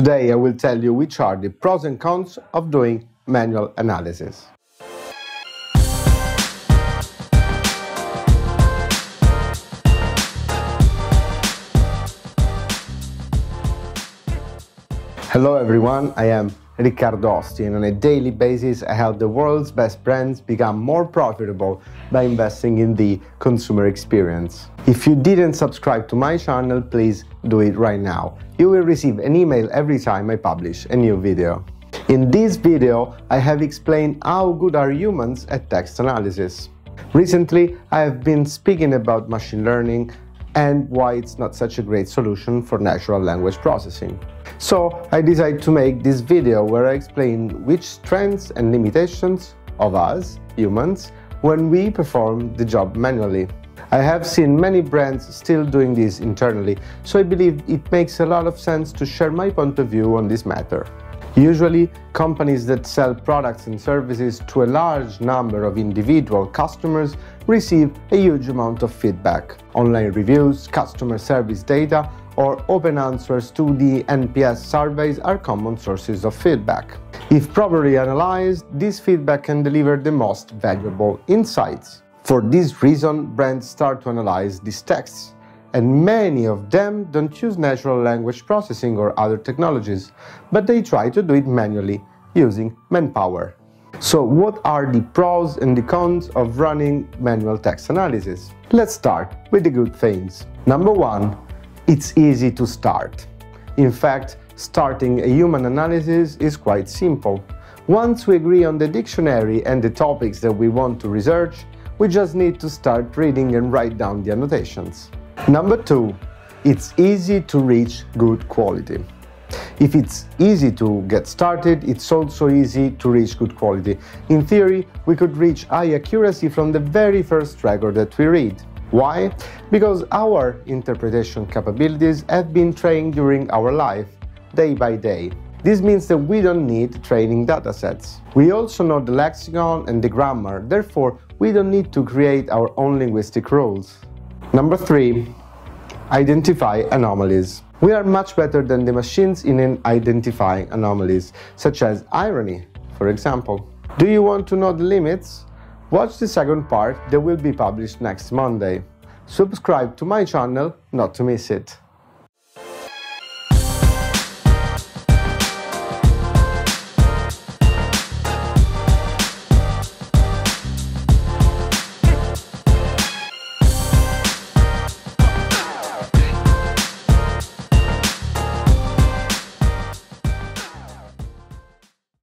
Today I will tell you which are the pros and cons of doing manual analysis. Hello everyone, I am Riccardo and on a daily basis I help the world's best brands become more profitable by investing in the consumer experience. If you didn't subscribe to my channel, please do it right now. You will receive an email every time I publish a new video. In this video, I have explained how good are humans at text analysis. Recently, I have been speaking about machine learning and why it's not such a great solution for natural language processing. So I decided to make this video where I explain which strengths and limitations of us, humans, when we perform the job manually. I have seen many brands still doing this internally, so I believe it makes a lot of sense to share my point of view on this matter. Usually, companies that sell products and services to a large number of individual customers receive a huge amount of feedback. Online reviews, customer service data, or open answers to the NPS surveys are common sources of feedback. If properly analyzed, this feedback can deliver the most valuable insights. For this reason, brands start to analyze these texts and many of them don't use natural language processing or other technologies, but they try to do it manually using manpower. So what are the pros and the cons of running manual text analysis? Let's start with the good things. Number one, it's easy to start. In fact, starting a human analysis is quite simple. Once we agree on the dictionary and the topics that we want to research, we just need to start reading and write down the annotations. Number two, it's easy to reach good quality. If it's easy to get started, it's also easy to reach good quality. In theory, we could reach high accuracy from the very first record that we read. Why? Because our interpretation capabilities have been trained during our life, day by day. This means that we don't need training datasets. We also know the lexicon and the grammar, therefore we don't need to create our own linguistic rules. Number three, identify anomalies. We are much better than the machines in identifying anomalies, such as irony, for example. Do you want to know the limits? Watch the second part that will be published next Monday. Subscribe to my channel not to miss it.